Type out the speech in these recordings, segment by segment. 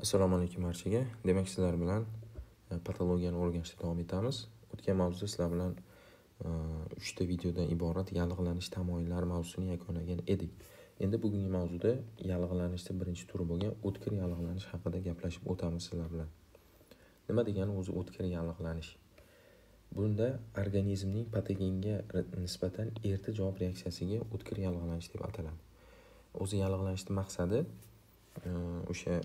Assalomu alaykum barchaga. Demak, sizlar bilan e, patologiyani o'rganishda davom etamiz. O'tgan mavzuda sizlar bilan e, uchta videodan iborat yallig'lanish tamoyillari mavzusini yakunlagan edik. Endi bugungi mavzuda yallig'lanishni birinchi turi bo'lgan o'tkir yallig'lanish haqida gaplashib o'tamiz sizlar bilan. Nima degani o'zi o'tkir yallig'lanish? Bunda organizmning patogenga nisbatan erta javob reaksiyasiga o'tkir yallig'lanish deb ataladi. O'zi yallig'lanishning maqsadi e, o'sha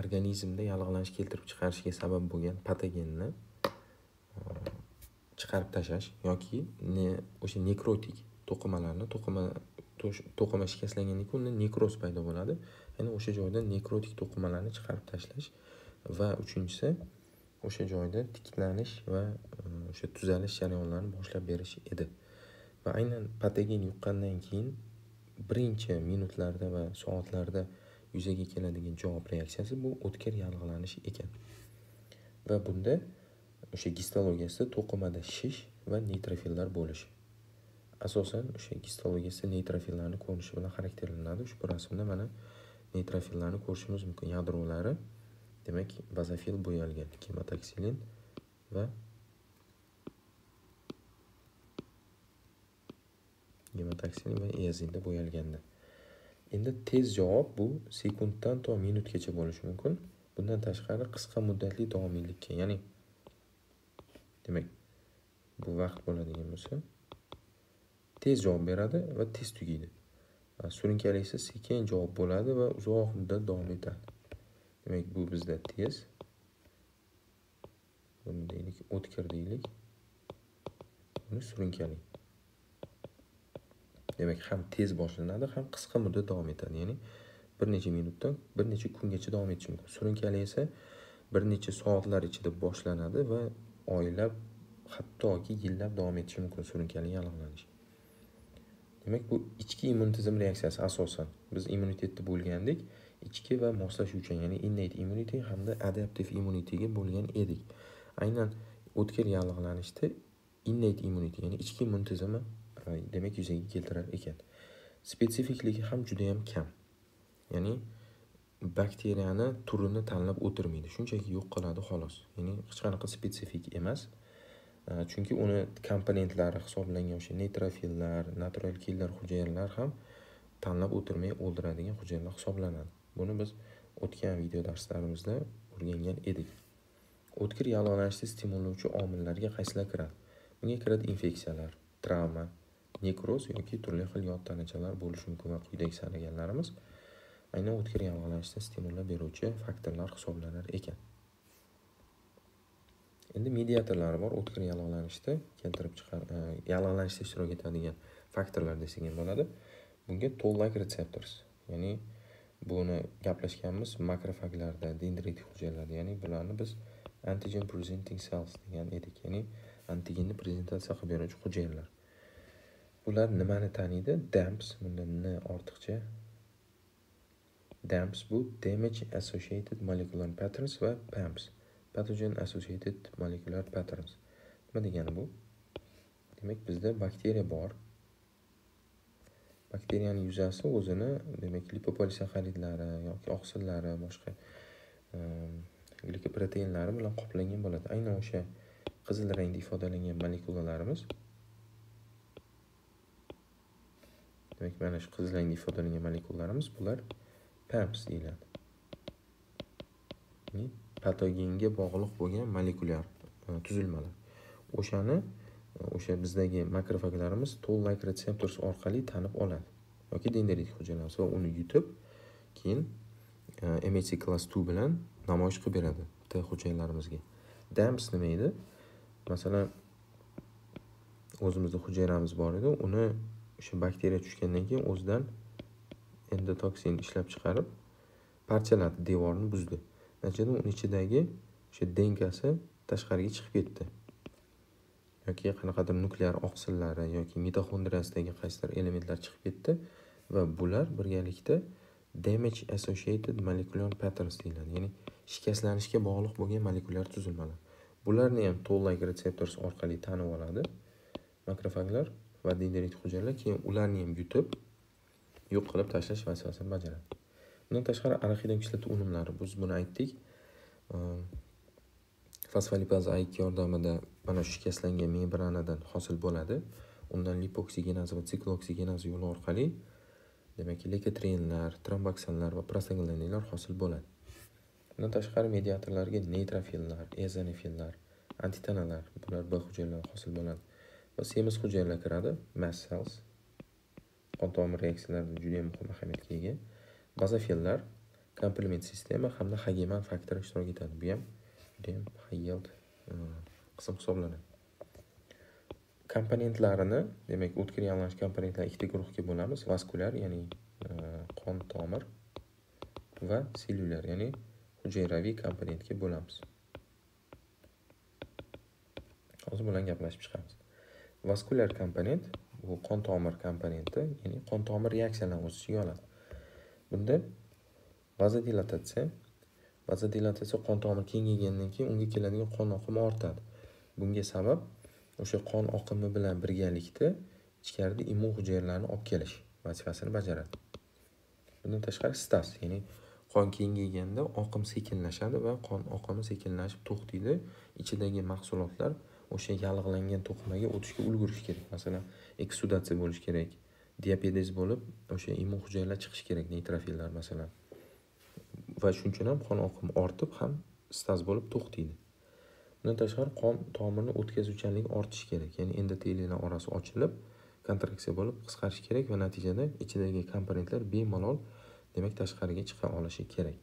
organizmda yallig'lanish keltirib chiqarishiga sabab bo'lgan patogenni e, chiqarib tashlash yoki ne o'sha nekrotik to'qimalarni to'qima to'qima shikastlangandan keyin unda nekroz paydo bo'ladi. Ya'ni o'sha joyda nekrotik to'qimalarni chiqarib tashlash va uchinchisi o'sha joyda tiklanish va e, o'sha tuzalish jarayonlarini boshlab berish edi. Va aynan patogen yuqqandan keyin birinchi minutlarda va soatlarda yuzaga keladigan javob reaksiyasi bu o'tkir yallig'lanish ekan. Va bunda o'sha gistologiyasida to'qimada shish va neytrofillar bo'lishi asosan o'sha gistologiyasida neytrofillarni ko'rinishi bilan xarakterlanadi. Ushbu rasmda mana neytrofillarni ko'rishimiz mumkin. Yadrolari demak bazofil bo'yalgan kemotaksilin va gemotoksilin va eozinda bo'yalganda. Endi tez javob bu sekunddan to minutgacha bo'lishi mumkin. Bundan tashqari qisqa muddatli davomiylikka ya'ni demak bu vaqt bo'ladigan bo'lsa tez javob beradi va tez tugaydi. Surunkali esa sekin javob bo'ladi va uzoq muddat davom etadi. Demak bu bizda tez. Buni deylik o'tkir deylik. Buni surunkali. Demak ham tez boshlanadi ham qisqa muddat davom etadi. Ya'ni bir necha minutdan bir necha kungacha davom etishi mumkin. Surunkali esa bir necha soatlar ichida boshlanadi va oylab hattoki yillab davom etishi mumkin surunkali yallig'lanish demak bu ichki immun tizim reaksiyasi asosan biz immunitetni bo'lgandik ichki va moslashuvchan ya'ni innate immunity hamda adaptive immunityga bo'lgan edik. Aynan o'tkir yallig'lanishda innate immunity ya'ni ichki immun tizimi demak yuzaga keltirar ekan. Spesifikligi ham juda yam kam. Ya'ni bakteriyani turini tanlab o'tirmaydi. Shunchaki yo'q qiladi xolos. Ya'ni hech qanaqa spetsifik emas. Chunki uni komponentlari hisoblangan o'sha neytrofillar natural killer hujayralar ham tanlab o'tirmay o'ldiradigan hujayralar hisoblanadi. Buni biz o'tgan video darslarimizda o'rgangan edik. O'tkir yallig'lanishni stimullovchi omillarga qaysilar kiradi? Bunga kiradi infeksiyalar travma nekroz yoki turli xil yod tanachalar bo'lishi mumkin va quyidagi sanaganlarimiz aynan o'tkir yallig'lanishni stimullab beruvchi faktorlar hisoblanar ekan. Endi mediatorlari bor o'tkir yallig'lanishda keltirib chiqar e, yallig'lanishda ishtirok etadigan faktorlar desak ham bo'ladi. Bunga toll like receptors ya'ni buni gaplashganmiz makrofaglarda dendritik hujayralarda ya'ni bularni biz antigen presenting cells degan edik ya'ni antigenni prezentatsiya qilib beruvchi hujayralar. Ular nimani taniydi? Damps bunda n ortiqcha. Damps bu damage associated molecular patterns va PAMPs pathogen associated molecular patterns. Nima degani bu? Demak, bizda bakteriya bor. bakteriyani yuzasi o'zini, demak, lipopolisaxaridlari yoki oqsillari, boshqa ehm, glikoproteinlari bilan qoplangan bo'ladi. Aynan o'sha qizil rangda ifodalangan molekulalarimiz demak mana shu qizil rangda ifodalangan molekulalarimiz bular PAMPs deyiladi. Ya'ni patogenga bog'liq bo'lgan molekulyar e, tuzilmalar. O'shani e, o'sha bizdagi makrofaglarimiz toll like receptors orqali tanib oladi. Yoki dendritik hujayralar va uni yutib keyin e, MHC class 2 bilan namoyish qilib beradi T hujayralarimizga DAMPS nima edi? Masalan o'zimizda hujayramiz bor edi uni o'sha bakteriya tushgandan keyin o'zidan endotoksin ishlab chiqarib parchaladi devorni buzdi. Natijada uni ichidagi o'sha denkasi tashqariga chiqib ketdi. Yoki qanaqadir nuklear oqsillari yoki mitoxondriyasidagi qaysidir elementlar chiqib ketdi va bular birgalikda damage associated molecular patterns deyiladi. Ya'ni shikastlanishga bog'liq bo'lgan molekulyar tuzilmalar. Bularni ham toll like receptors orqali tanib oladi. Makrofaglar va dendrit hujayralar keyin ularni ham yutib yo'q qilib tashlash vazifasini bajaradi. Bundan tashqari arxidon kislota unumlari biz buni aytdik. Ehm, Fosfolipaz a ikki yordamida mana shu shikastlangan membranadan hosil bo'ladi. Undan lipoksigenaza va siklooksigenaz yo'li orqali demak lekotrinlar tromboksanlar va prostaglandinlar hosil bo'ladi. Bundan tashqari mediatorlarga neytrofillar ezonofillar antitanalar bular b hujayralar hosil bo'ladi. Va semiz hujayralar kiradi. Mast cells. Qon tomir reaksiyalarida juda yam muhim ahamiyatga ega. Bazofillar komplement sistema hamda hageman faktor ishtirok etadi. Bu ham judayam hayot e, qism hisoblanadi. Komponentlarini demak o'tkir yalang'och komponentlar ikkita guruhga bo'lamiz. Vaskulyar ya'ni e, qon tomir va sellyulyar ya'ni hujayraviy komponentga bo'lamiz. Hozir bilan gaplashib chiqamiz. Vaskulyar komponent bu qon tomir komponenti ya'ni qon tomir reaksiyalarni o'z ichiga oladi. Bunda vazodilatatsiya vazodilatatsiya qon tomir kengaygandan keyin unga keladigan qon oqimi ortadi. Bunga sabab o'sha qon oqimi bilan birgalikda ichkarida immun hujayralarni olib kelish vazifasini bajaradi. Bundan tashqari stas ya'ni qon kengayganda oqim sekinlashadi va qon oqimi sekinlashib to'xtaydi ichidagi mahsulotlar o'sha yallig'langan to'qimaga o'tishga ulgurish kerak. Masalan eksudatsiya bo'lishi kerak diapedez bo'lib o'sha immun hujayralar chiqishi kerak neytrofillar masalan. Va shuning uchun ham qon oqimi ortib ham staz bo'lib to'xtaydi. Bundan tashqari qon tomirni o'tkazuvchanligi ortishi kerak. Ya'ni endoteliyalar orasi ochilib kontraksiya bo'lib qisqarishi kerak va natijada ichidagi komponentlar bemalol demak tashqariga chiqa olishi kerak.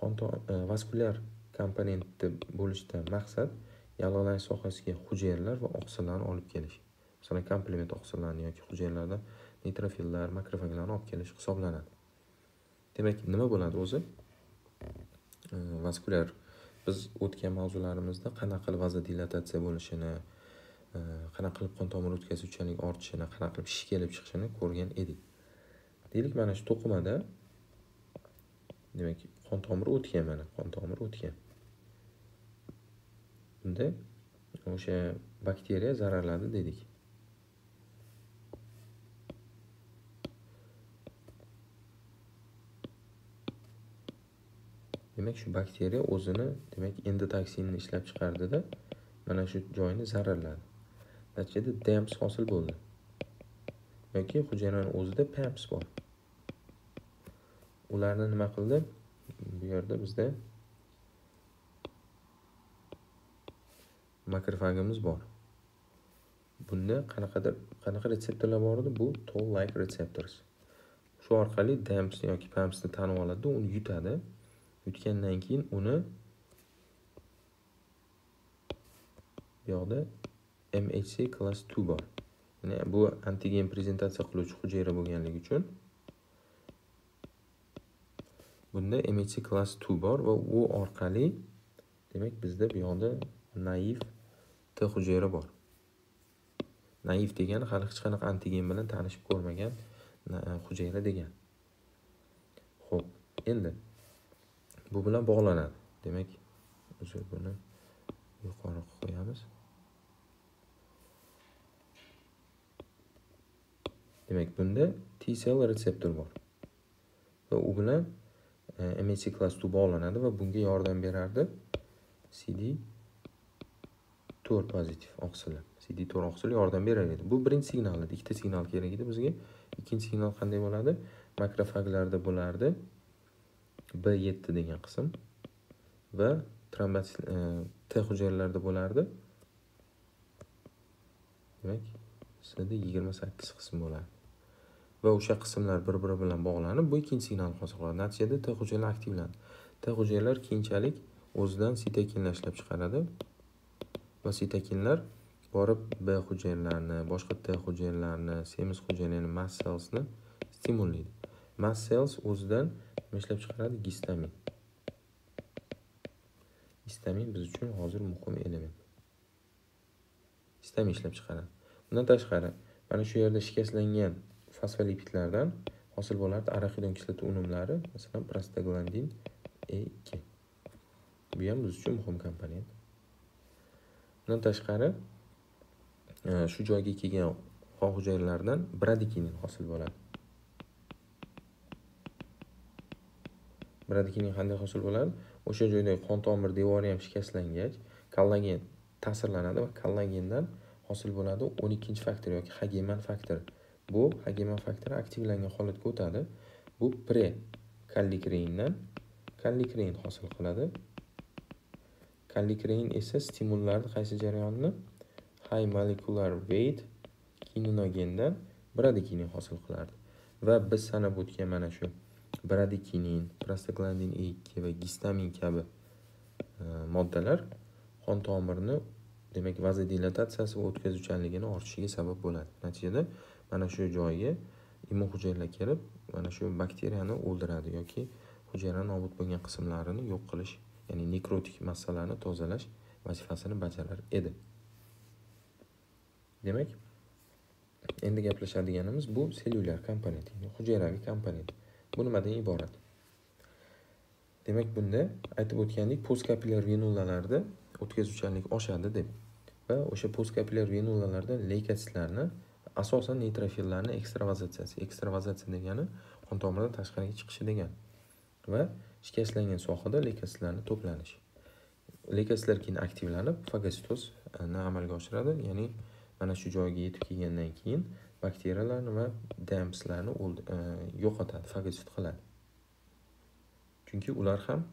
Qon e, vaskulyar komponentni bo'lishdan maqsad yallig'lanish sohasiga hujayralar va oqsillarni olib kelish. Masalan komplement oqsillarni yoki hujayralardan neytrofillar makrofaglarni olib kelish hisoblanadi. Demak nima bo'ladi o'zi? Vaskulyar biz o'tgan mavzularimizda qanaqa qilib vazodilatatsiya bo'lishini qanaqa qilib qon tomir o'tkazuvchanlik ortishini qanaqa qilib shish kelib chiqishini ko'rgan edik. Deylik mana shu to'qimada demak qon tomiri o'tgan mana qon tomiri o'tgan. Unda o'sha bakteriya zararladi dedik. Demak shu bakteriya o'zini demak endotoksinni ishlab chiqardida mana shu joyni zararladi. Natijada damps hosil bo'ldi. Yoki hujayrani o'zida pamps bor. Ularni nima qildi? Bu yerda bizda makrofagimiz bor. Bunda qanaqadir qanaqa retseptorlar bor edi? Bu toll like receptors. Shu orqali dampsni yoki pamsni tanib oladida uni yutadi. Yutgandan keyin uni bu yoqda mhc class 2 bor. Ya'ni bu antigen prezentatsiya qiluvchi hujayra bo'lganligi uchun bunda mhc class 2 bor va u orqali demak bizda bu yoqda naiv t hujayra bor. Naiv degani hali hech qanaqa antigen bilan tanishib ko'rmagan e, hujayra degan. Ho'p endi bu bilan bog'lanadi. Demak o'zi buni yuqori qo'yamiz. Demak bunda t cell retseptor bor. Va u bilan e, mhc class 2 bog'lanadi va bunga yordam berardi cd to'rt pozitiv oqsili cd to'rt oqsili yordam berar edi. Bu birinchi signal edi. Ikkita signal kerak edi bizga. Ikkinchi signal qanday bo'ladi? Makrofaglarda bo'lardi. B yetti degan qism va e, t hujayralarda bo'lardi. Demak sizda yigirma sakkiz qism bo'ladi va o'sha qismlar bir biri bilan bog'lanib bu ikkinchi signalni hosil qiladi natijada t hujayralar aktivlanadi t hujayralar keyinchalik o'zidan sitokinlar ishlab chiqaradi. Va sitokinlar borib b hujayralarni boshqa t hujayralarni semiz hujayralarni mast cellsni stimullaydi. Mast cells o'zidan nima ishlab chiqaradi gistamin. Gistamin biz uchun hozir muhim element. Gistamin ishlab chiqaradi. Undan tashqari mana shu yerda shikastlangan fosfolipidlardan hosil bo'lardi. Araxidon kislota unumlari masalan prostaglandin e ikki bu ham biz uchun muhim komponent. Undan tashqari e, shu joyga kelgan qon hujayralaridan bradikinin hosil bo'ladi. Bradikinin qanday hosil bo'ladi? O'sha joydagi qon tomir devori ham shikastlangach kollagen ta'sirlanadi va kollagendan hosil bo'ladi o'n ikkinchi faktor yoki hageman faktor bu hageman faktori aktivlangan holatga o'tadi. Bu pre kallikreindan kallikrein hosil qiladi. Kallikrein esa stimullarni qaysi jarayonni? High molecular weight kininogendan bradikinin hosil qilardi. Va biz sanab o'tgan mana shu bradikinin prostaglandin e ikki va gistamin kabi e, moddalar qon tomirni demak vazodilatatsiyasi va o'tkazuvchanligini ortishiga sabab bo'ladi. Natijada mana shu joyga immun hujayralar kelib mana shu bakteriyani o'ldiradi yoki hujayra nobud bo'lgan qismlarini yo'q qilish ya'ni nekrotik massalarni tozalash vazifasini bajarar edi. Demak endi gaplashadiganimiz bu sellyulyar komponent ya'ni hujayraviy komponent. Bu nimadan iborat. Demak bunda aytib o'tgandek postkapillyar venullalarda o'tkazuvchanlik oshadi deb va o'sha postkapillyar venullalarda leykotsitlarni asosan neytrofillarni ekstravazatsiyasi ekstravazatsiya degani qon tomirdan tashqariga chiqishi degani va shikastlangan sohada leykositlarni to'planishi. Leykositlar keyin aktivlanib fagositozni e, amalga oshiradi. Ya'ni mana shu joyga yetib kelgandan keyin bakteriyalarni va dampslarni e, yo'qotadi fagosit qiladi. Chunki ular ham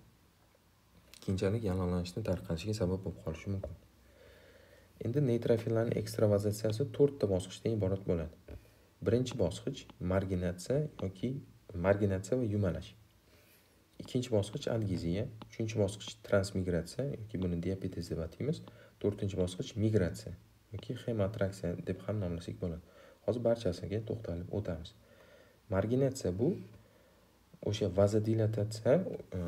keyinchalik yallig'lanishni tarqalishiga sabab bo'lib qolishi mumkin. Endi neytrofillarni ekstravazatsiyasi to'rtta bosqichdan iborat bo'ladi. Birinchi bosqich marginatsiya yoki marginatsiya va yumalash. Ikkinchi bosqich algeziya uchinchi bosqich transmigratsiya yoki buni diabetes deb ataymiz. To'rtinchi bosqich migratsiya yoki hemotraksiya deb ham nomlasak bo'ladi. Hozir barchasiga to'xtalib o'tamiz. Marginatsiya bu o'sha vazodilatatsiya e,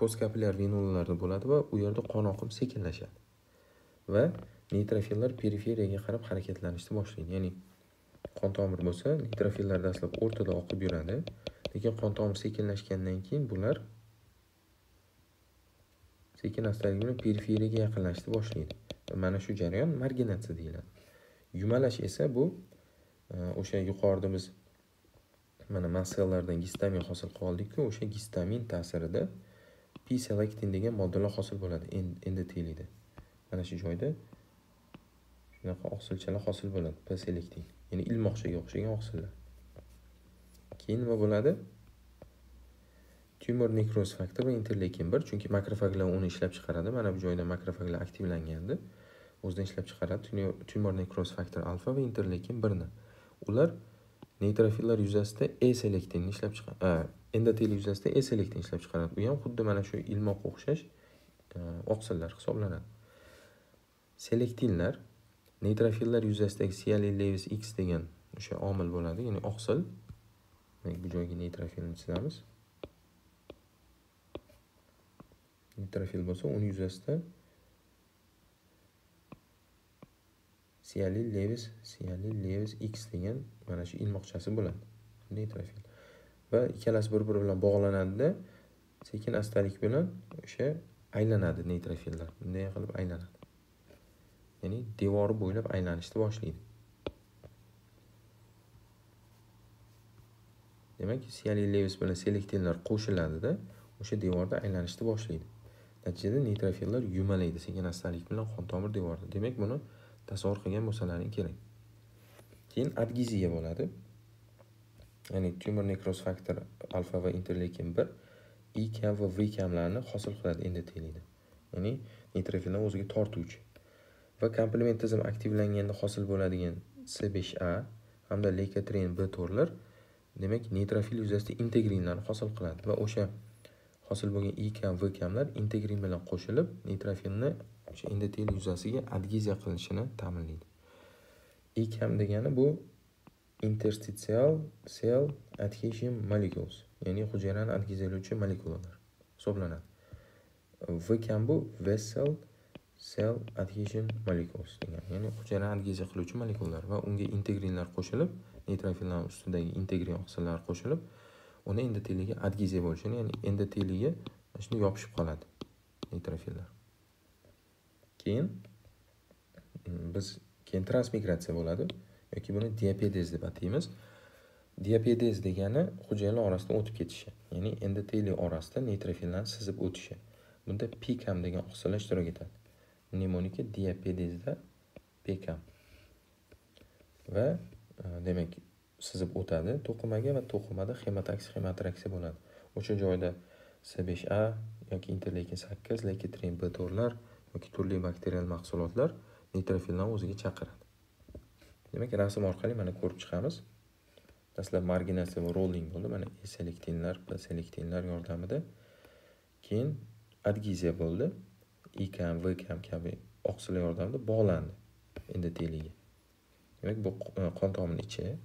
postkapilyar postkapillyar bo'ladi va u yerda qon oqimi sekinlashadi va neytrofillar periferiyaga qarab harakatlanishni boshlaydi. Ya'ni qon tomir bo'lsa neytrofillar dastlab o'rtada oqib yuradi. Lekin qon tomir sekinlashgandan keyin bular sekin astalik bilan periferiyaga yaqinlashishni boshlaydi. Mana shu jarayon marginatsiya deyiladi. Yumalash esa bu e, o'sha yuqorida biz mana massellardan gistamin hosil qilib oldikku o'sha gistamin ta'sirida p selektin degan moddalar hosil bo'ladi endoteliyda. Mana shu joyda shunaqa oqsilchalar hosil bo'ladi p selektin ya'ni ilmoqchaga o'xshagan oqsillar keyin nima bo'ladi? Tumor nekroz faktor va interleykin bir chunki makrofaglar uni ishlab chiqaradi. Mana bu joyda makrofaglar aktivlangandi. O'zidan ishlab chiqaradi. Tumor nekroz faktor alfa va interleykin birni ular neytrofillar yuzasida e selektinni ishlab chiqaradi endotel yuzasida e selektin ishlab chiqaradi. U ham xuddi mana shu ilmoqqa o'xshash e, oqsillar hisoblanadi. Selektinlar neytrofillar yuzasidagi sialin levis x degan o'sha omil bo'ladi ya'ni oqsil bu joyga neytrofilni chizamiz. Neytrofil bo'lsa uni yuzasida Siyali levis Siyali levis x degan mana shu ilmoqchasi bo'ladi. Neytrofil va ikkalasi bir biri bilan bog'lanadida sekin astalik bilan o'sha aylanadi neytrofillar bunday qilib aylanadi. Ya'ni devori bo'ylab aylanishni boshlaydi. Demak siyali levis bilan selektinlar qo'shiladida o'sha devorda aylanishni boshlaydi. Natijada neytrofillar yumalaydi sekin astalik bilan qon tomir devorida demak buni tasavvur qilgan bo'lsalaring kerak. Keyin adgeziya bo'ladi. Ya'ni tumor nekroz faktor alfa va interleykin bir i kam va v kamlarni hosil qiladi endoteliyda ya'ni neytrofillar o'ziga tortuvchi. Va komplement tizim aktivlanganda hosil bo'ladigan c 5 a hamda leykotrin b to'rlar demak neytrofil yuzasida integrinlarni hosil qiladi va o'sha hosil bo'lgan i kam v kamlar integrin bilan qo'shilib neytrofilni o'sha endotel yuzasiga adgeziya qilinishini ta'minlaydi. I kam degani bu interstitial cell adhesion molecules ya'ni hujayrani adgeziyalovchi molekulalar hisoblanadi. V kam bu vessel cell adhesion molecules degani ya'ni hujayrani adgeziya qiluvchi molekulalar va unga integrinlar qo'shilib neytrofillar ustidagi integrin oqsillar qo'shilib uni endoteliga adgeziya bo'lishini ya'ni endoteliga mana shunday yopishib qoladi neytrofillar keyin mm, biz keyin transmigratsiya bo'ladi yoki buni diapedez deb ataymiz. Diapedez degani hujayralar orasidan o'tib ketishi ya'ni endoteli orasida neytrofillarni sizib o'tishi. Bunda pikam degan oqsillar ishtirok etadi. Mnemonika diapedezda pikam va Э, demak sizib o'tadi. To'qimaga va to'qimada xemotaks hemotraksiya bo'ladi. O'sha joyda c 5 a yoki interleykin sakkiz lekitrin b to'rtlar yoki turli bakterial mahsulotlar neytrofillarni o'ziga chaqiradi. Demak rasm orqali mana ko'rib chiqamiz. Dastlab marginatsiya va rolling bo'ldi. Mana e selektinlar p selektinlar yordamida. Keyin adgiziya bo'ldi. I kam v kam kabi oqsillar yordamida bog'landi endoteliyaga demak bu e, qon tomini ichi.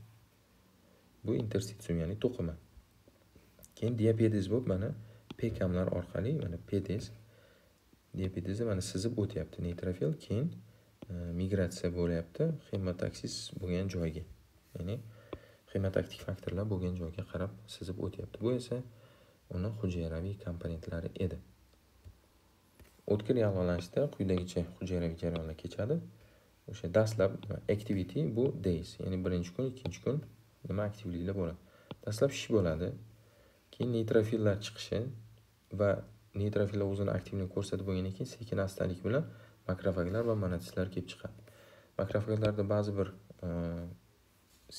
Bu interstitsium ya'ni to'qima. Keyin diapedez bo'lib mana pekamlar orqali mana pedes diapedezda mana sizib o'tyapti neytrofil. Keyin e, migratsiya bo'lyapti hemotaksis bo'lgan joyga. Ya'ni hemotaktik faktorlar bo'lgan joyga qarab sizib o'tyapti. Bu esa uni hujayraviy komponentlari edi. O'tkir yallig'lanishda quyidagicha hujayraviy jarayonlar kechadi. O'sha dastlab e, activity bu days ya'ni birinchi kun ikkinchi kun nima aktivliklar bo'ladi. Dastlab shish bo'ladi keyin neytrofillar chiqishi va neytrofillar o'zini aktivligini ko'rsatib bo'lgandan keyin sekin astalik bilan makrofaglar va monotsitlar kelib chiqadi. Makrofaglarda ba'zi bir e,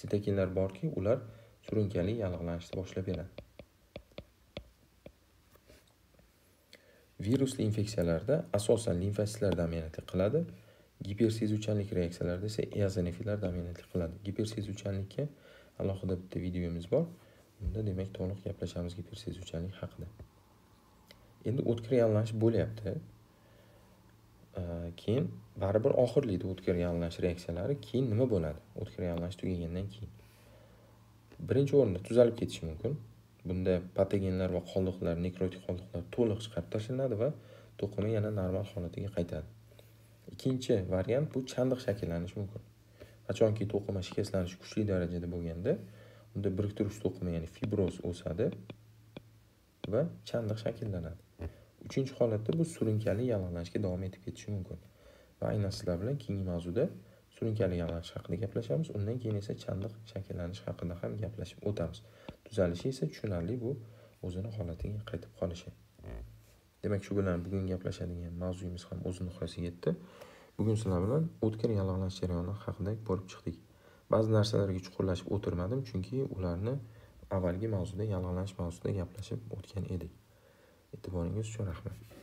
sitokinlar borki ular surunkali yallig'lanishni boshlab beradi virusli infeksiyalarda asosan limfositlar dominantlik qiladi gipersezuvchanlik reaksiyalarida esa eozinofillar dominantlik qiladi. Gipersezuvchanlikka alohida bitta videomiz bor. Unda demak to'liq gaplashamiz gipersezuvchanlik haqida. Endi o'tkir yallig'lanish bo'lyapti. Keyin baribir oxirlaydi o'tkir yallig'lanish reaksiyalari. Keyin nima bo'ladi? O'tkir yallig'lanish tugagandan keyin. Birinchi o'rinda tuzalib ketishi mumkin. Bunda patogenlar va qoldiqlar nekrotik qoldiqlar to'liq chiqarib tashlanadi va to'qima yana normal holatiga qaytadi. Ikkinchi variant bu chandiq shakllanishi mumkin. Qachonki to'qima shikastlanishi kuchli darajada bo'lganda unda biriktiruvchi to'qima ya'ni fibroz o'sadi va chandiq shakllanadi. Uchinchi holatda bu surunkali yallig'lanishga davom etib ketishi mumkin va aynan sizlar bilan keyingi mavzuda surunkali yallig'lanish haqida gaplashamiz. Undan keyin esa chandiq shakllanishi haqida ham gaplashib o'tamiz. Tuzalishi esa tushunarli bu o'zini holatiga qaytib qolishi. Demak shu bilan bugun gaplashadigan mavzuyimiz ham o'z nihoyasiga yetdi. Bugun sizlar bilan o'tkir yallig'lanish jarayoni haqida ko'rib chiqdik. Ba'zi narsalarga chuqurlashib o'tirmadim chunki ularni avvalgi mavzuda yallig'lanish mavzusida gaplashib o'tgan edik. E'tiboringiz uchun rahmat.